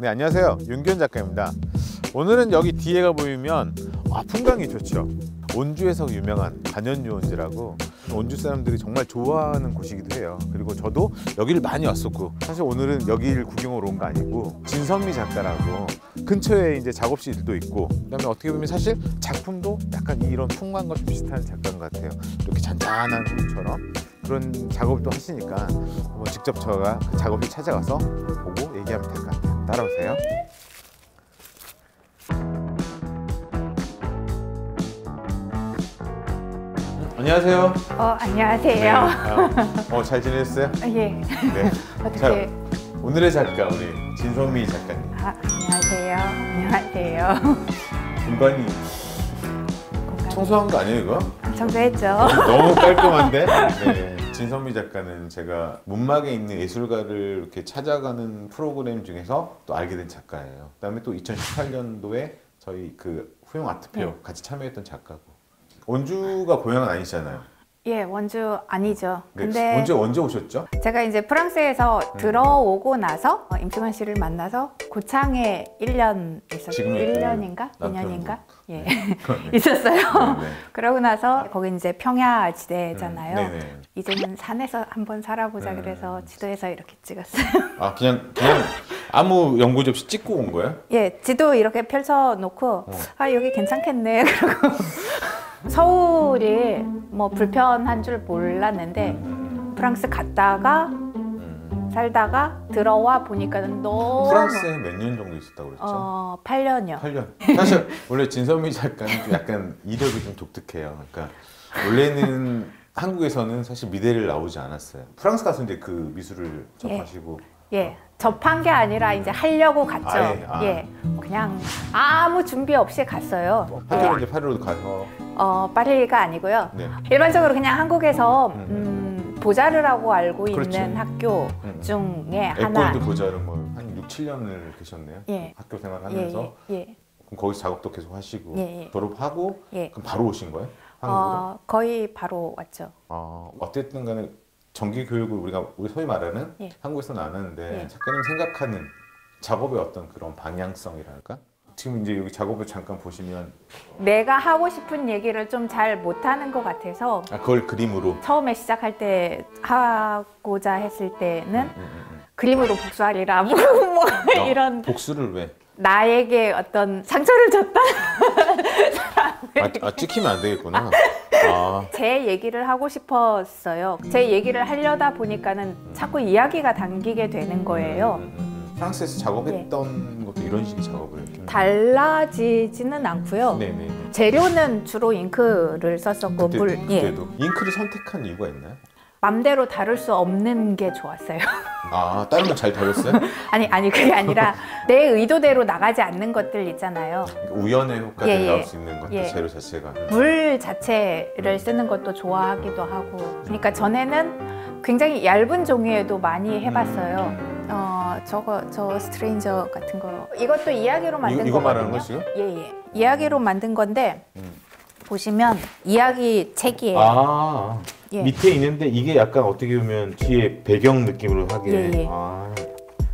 네 안녕하세요. 윤기현 작가입니다. 오늘은 여기 뒤에가 보이면 아 풍광이 좋죠. 온주에서 유명한 단연유원지라고 온주 사람들이 정말 좋아하는 곳이기도 해요. 그리고 저도 여기를 많이 왔었고 사실 오늘은 여기를 구경으로 온 거 아니고 진선미 작가라고 근처에 이제 작업실도 있고 그다음에 어떻게 보면 사실 작품도 약간 이런 풍광과 좀 비슷한 작가인 것 같아요. 이렇게 잔잔한 호수처럼 그런 작업도 하시니까 한번 직접 저가 그 작업실 찾아가서 보고 얘기하면 될것 같아요 따라오세요 안녕하세요. 어, 안녕하세요. 어, 잘 지내셨어요? 예. 네. 어떻게? 자, 오늘의 작가 우리 진선미 작가님. 아, 안녕하세요. 안녕하세요. 공간이 공간 청소한 거 아니에요, 이거? 청소했죠. 너무 깔끔한데? 네. 진선미 작가는 제가 문막에 있는 예술가를 이렇게 찾아가는 프로그램 중에서 또 알게 된 작가예요. 그다음에 또 2018년도에 저희 그 후용 아트페어 네. 같이 참여했던 작가고. 원주가 고향은 아니잖아요. 예, 원주 아니죠. 네. 근데 언제 언제 오셨죠? 제가 이제 프랑스에서 들어오고 나서 어, 임승환 씨를 만나서 고창에 1년 있었어요. 지금의 그 1년인가? 남편분. 2년인가? 예. 네. 있었어요. 네. 그러고 나서 거기 이제 평야 지대잖아요. 음, 네네. 이제는 산에서 한번 살아보자 음. 그래서 지도에서 이렇게 찍었어요. 아 그냥 그냥 아무 연고지 없이 찍고 온 거예요? 예, 지도 이렇게 펼쳐 놓고 어. 아 여기 괜찮겠네 그러고 서울이 뭐 불편한 줄 몰랐는데 프랑스 갔다가 음. 살다가 들어와 보니까는 너무 프랑스에 몇 년 정도 있었다고 그랬죠? 어 8년이요. 8년. 사실 원래 진선미 작가는 좀 약간 이력이 좀 독특해요. 그러니까 원래는 한국에서는 사실 미대를 나오지 않았어요. 프랑스 가서 이제 그 미술을 접하시고 예. 접한 게 아니라 이제 하려고 갔죠. 아 예, 아. 예. 그냥 아무 준비 없이 갔어요. 학교를 이제 파리로 가서 어, 파리가 아니고요. 네. 일반적으로 그냥 한국에서 음. 음, 보자르라고 알고 그렇지. 있는 학교 음. 중에 하나. 에꼴드 보자를 뭐한 6, 7년을 계셨네요. 예. 학교 생활하면서 예, 예, 그럼 거기서 작업도 계속 하시고 예, 예. 졸업하고 예. 그럼 바로 오신 거예요? 한국으로? 어, 거의 바로 왔죠. 어, 어쨌든 간에 정기 교육을 우리가 우리 소위 말하는 예. 한국에서는 안 하는데 예. 작가님 생각하는 작업의 어떤 그런 방향성이랄까? 지금 이제 여기 작업을 잠깐 보시면 내가 하고 싶은 얘기를 좀 잘 못하는 것 같아서 아, 그걸 그림으로 처음에 시작할 때 하고자 했을 때는 음, 음, 음. 그림으로 복수하리라 뭐, 뭐 어, 이런 복수를 왜? 나에게 어떤 상처를 줬다 아, 아 찍히면 안 되겠구나. 아, 제 얘기를 하고 싶었어요. 제 얘기를 하려다 보니까는 자꾸 이야기가 당기게 되는 거예요. 음, 음, 음. 프랑스에서 작업했던 것도 이런 식의 작업을. 달라지지는 않고요. 네네. 재료는 주로 잉크를 썼었고 그때, 물 예. 그때도 잉크를 선택한 이유가 있나요? 맘대로 다룰 수 없는 게 좋았어요. 아 다른 건잘 다뤘어요? 아니 아니 그게 아니라 내 의도대로 나가지 않는 것들 있잖아요. 우연의 효과가 예, 예. 나올 수 있는 건데 예. 재료 자체가. 물 자체를 쓰는 것도 좋아하기도 하고. 그러니까 전에는 굉장히 얇은 종이에도 많이 해봤어요. 음. 어 저거 저 스트레인저 같은 거 이것도 이야기로 만든 이거, 이거 거거든요. 말하는 거 지금? 예예. 이야기로 만든 건데 음. 보시면 이야기 책이에요. 아 예. 밑에 있는데 이게 약간 어떻게 보면 뒤에 배경 느낌으로 하게. 예, 예. 아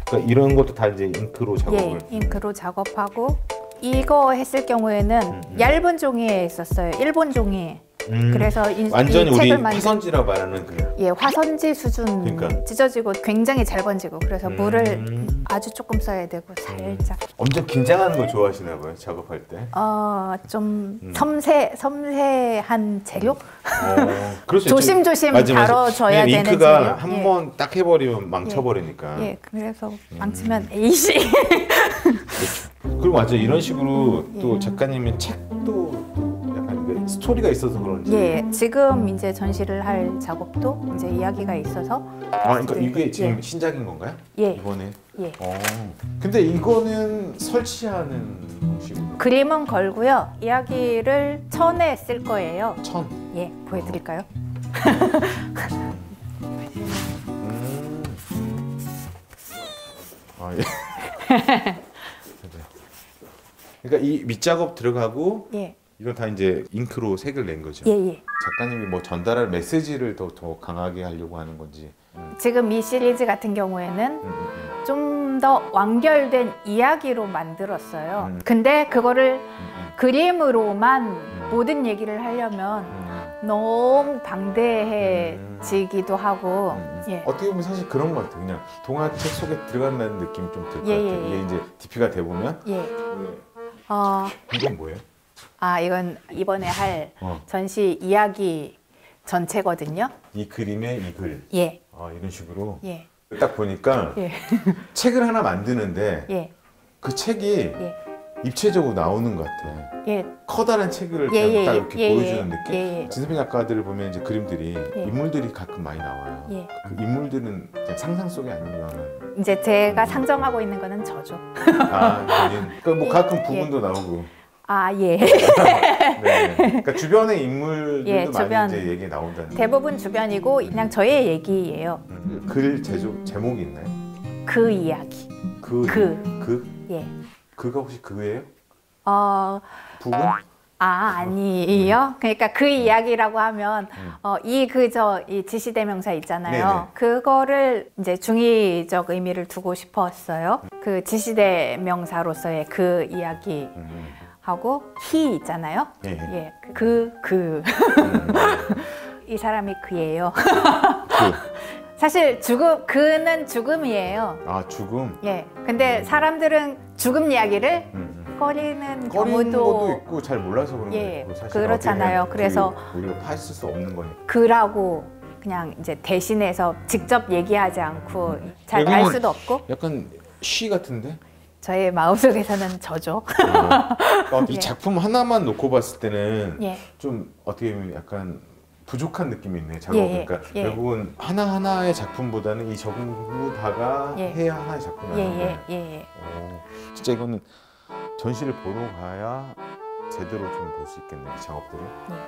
그러니까 이런 것도 다 이제 잉크로 작업을. 예, 잉크로 작업하고 이거 했을 경우에는 음, 음. 얇은 종이에 있었어요. 일본 종이. 음, 그래서 이, 완전히 이 우리 책을 만든 파선지라고 말하는 그. 예, 화선지 수준 그러니까. 찢어지고 굉장히 잘 번지고 그래서 음. 물을 아주 조금 써야 되고 살짝 엄청 긴장하는 걸 좋아하시나 봐요 작업할 때. 어좀 음. 섬세 섬세한 재료 어. 조심조심 맞아, 맞아. 다뤄줘야 되는 잉크가. 한 예. 번딱 해버리면 망쳐버리니까. 예, 그래서 음. 망치면 에이씨. 그리고 맞아 이런 식으로 또 예. 약간 그 스토리가 있어서 그런지. 예, 지금 이제 전시를 할 작업도 이제 이야기가 있어서 아, 그러니까 이게 지금 예. 신작인 건가요? 예, 이번에. 예. 어. 근데 이거는 설치하는 방식으로. 그림은 걸고요. 이야기를 천에 쓸 거예요. 천. 예, 보여드릴까요? 음. 아 예. 그러니까 이 밑작업 들어가고 예, 이건 다 이제 잉크로 색을 낸 거죠. 예, 예. 작가님이 뭐 전달할 메시지를 더, 더 강하게 하려고 하는 건지. 음, 지금 이 시리즈 같은 경우에는 음, 음, 좀좀더 완결된 이야기로 만들었어요. 음. 근데 그거를 음, 그림으로만 모든 얘기를 하려면 음, 너무 방대해지기도 하고 음. 예. 어떻게 보면 사실 그런 것 같아. 그냥 동화책 속에 들어간다는 느낌이 좀 들것 예, 같아. 예, 이게 예. 이제 DP가 돼 보면 예. 어, 이건 뭐예요? 아 이건 이번에 할 어. 전시 이야기 전체거든요. 이 그림에 이 글. 예. 아, 이런 식으로 예. 딱 보니까 예. 책을 하나 만드는데 예. 그 책이 예. 입체적으로 나오는 것 같아. 예. 커다란 책을 예, 그냥 예, 딱 예, 이렇게 예, 보여주는 예, 느낌? 예, 예. 진섭이 작가들을 보면 이제 그림들이 예. 인물들이 가끔 많이 나와요. 예. 그 인물들은 그냥 상상 속에 아니면 이제 제가 상정하고 있는 거는 저죠. 아, 본인. 그러니까 뭐 가끔 예. 부분도 나오고. 아 예. 네. 그러니까 주변의 인물들도 예, 많이 주변. 이제 얘기 나온다는. 대부분 주변이고 그냥 저의 얘기예요. 음, 글 제조 제목이 있나요? 그 이야기. 그. 그. 그? 예. 그가 혹시 그예요? 어, 부분? 아 아니에요. 그러니까 그 이야기라고 하면 음. 어, 이 그 저 이 지시대명사 있잖아요. 네네. 그거를 이제 중의적 의미를 두고 싶었어요. 그 지시대명사로서의 그 이야기 음. 하고 히 있잖아요. 예. 예. 예, 그 그. 음. 이 사람이 그예요. 그. 사실 죽음 그는 죽음이에요. 아 죽음. 예. 근데 사람들은 죽음 이야기를 음, 음. 꺼리는 꺼리는 것도 경우도 있고 잘 몰라서 그런 예, 거고 사실 그렇잖아요. 어떻게 그래서 그 우리가 파헤칠 수 없는 거니까. 그라고 그냥 이제 대신해서 직접 얘기하지 않고 잘 알 여기는 수도 없고 약간 쉬 같은데? 저의 마음속에서는 저죠. 어, 이 예. 작품 하나만 놓고 봤을 때는 예. 좀 어떻게 보면 약간 부족한 느낌이 있네 작업. 예, 예, 그러니까 예. 결국은 하나 하나의 작품보다는 이 전부 다가 예. 해야 하나의 작품이 예, 예. 어, 진짜 이거는 전시를 보러 가야 제대로 좀 볼 수 있겠네 이 작업들을. 예. 음.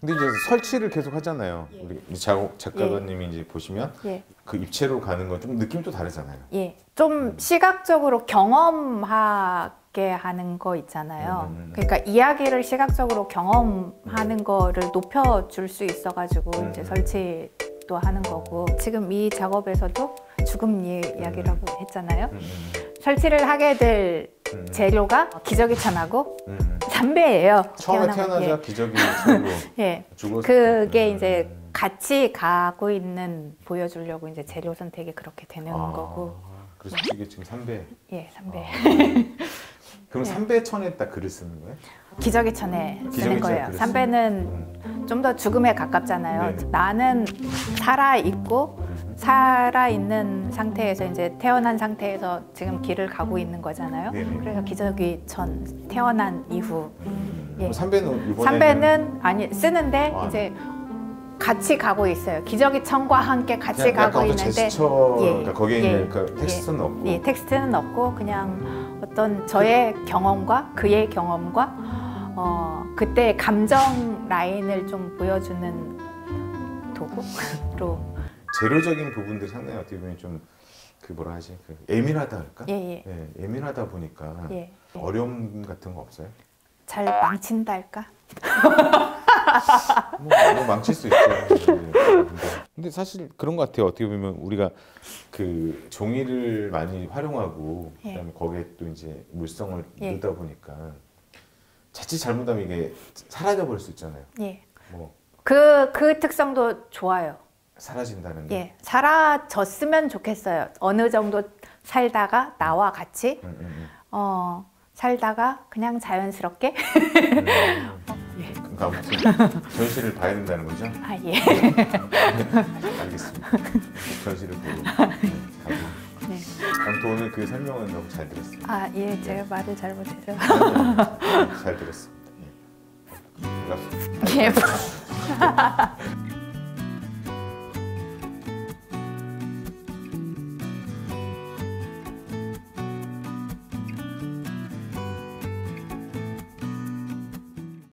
근데 이제 설치를 계속 하잖아요. 우리 이 작업 작가님이 이제 보시면 예. 그 입체로 가는 건 좀 느낌이 또 다르잖아요. 예. 좀 시각적으로 경험하게 하는 거 있잖아요. 음, 음, 음. 그러니까 이야기를 시각적으로 경험하는 거를 높여줄 수 있어가지고 음, 이제 음. 설치 도 하는 거고 지금 이 작업에서도 죽음 이- 이야기라고 했잖아요. 음, 음, 설치를 하게 될 음, 재료가 기저귀 천하고 음, 음. 담배예요. 처음에. 태어나자 차로 예. 예. 죽었을 그게 때. 이제 음. 같이 가고 있는 보여주려고 이제 재료 선택이 그렇게 되는 아, 거고 그래서 이게 지금 삼배. 예 삼배 아. 그럼 네. 삼배천에 딱 글을 쓰는 거예요? 기저귀천에 쓰는 기저귀천에 거예요. 글을 삼배는 음. 좀더 죽음에 가깝잖아요. 네. 나는 살아 있고 살아 있는 상태에서 이제 태어난 상태에서 지금 길을 가고 있는 거잖아요. 네네. 그래서 기저귀천 태어난 이후 예. 그럼 삼배는 이번에 삼배는 아니 쓰는데 아. 이제 같이 가고 있어요. 기저귀천과 함께 같이 가고 있는데 제스처 예, 그러니까 거기에 예, 있는 그 텍스트는 없고 예, 텍스트는 없고 그냥 어떤 저의 경험과 그의 경험과 어, 그때 감정 라인을 좀 보여주는 도구로 재료적인 부분들이 상당히 어떻게 보면 좀 그 뭐라 하지 그 예민하다 할까? 예 예 예, 예민하다 보니까 예. 어려움 같은 거 없어요? 잘 망친다 할까? 뭐, 뭐 망칠 수 있죠. 예. 근데 사실 그런 것 같아요. 어떻게 보면 우리가 그 종이를 많이 활용하고 예. 그다음에 거기에 또 이제 물성을 예. 넣다 보니까 자칫 잘못하면 이게 사라져 버릴 수 있잖아요. 예. 뭐 그, 그 특성도 좋아요. 사라진다는 게. 예. 사라졌으면 좋겠어요. 어느 정도 살다가 나와 같이 음, 음, 어, 살다가 그냥 자연스럽게 음. 예. 그러니까 아무튼 전시를 봐야 된다는 거죠. 아 예. 알겠습니다. 전시를 보고 네, 가고. 네. 아무튼 오늘 그 설명은 너무 잘 들었습니다. 아 예. 제가 말을 잘 못해서. 네, 잘 들었습니다. 예. 반갑습니다. 예.